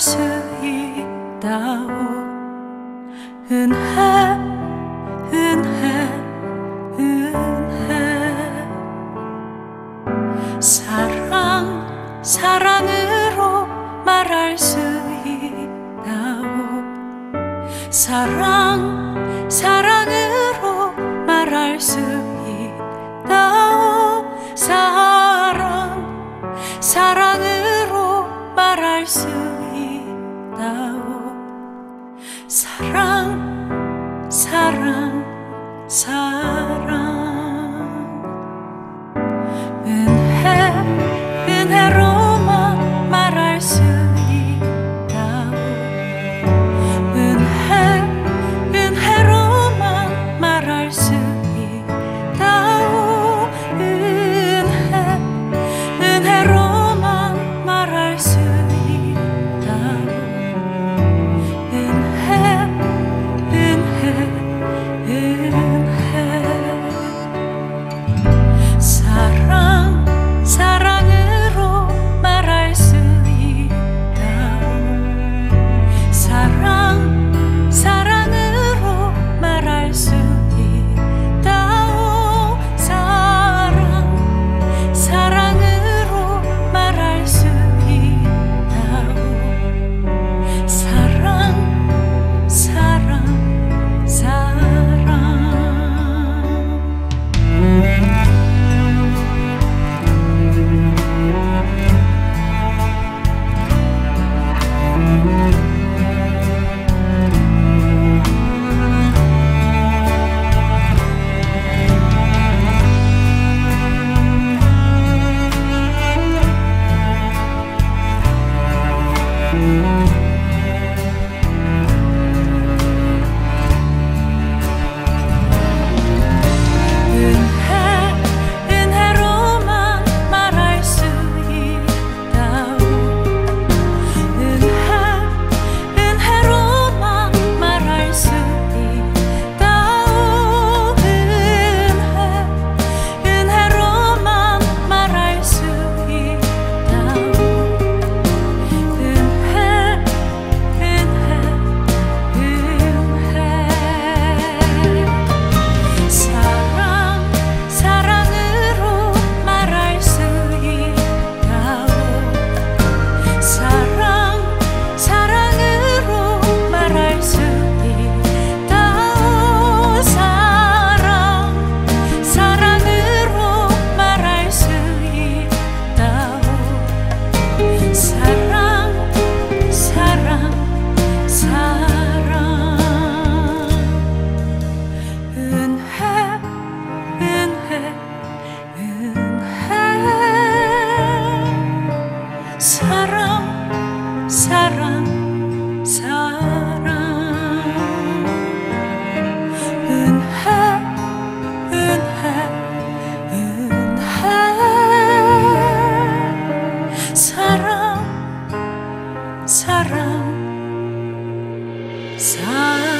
수 있다오 은하 은하 은하 사랑 사랑으로 말할 수 있다오 사랑 사랑. 在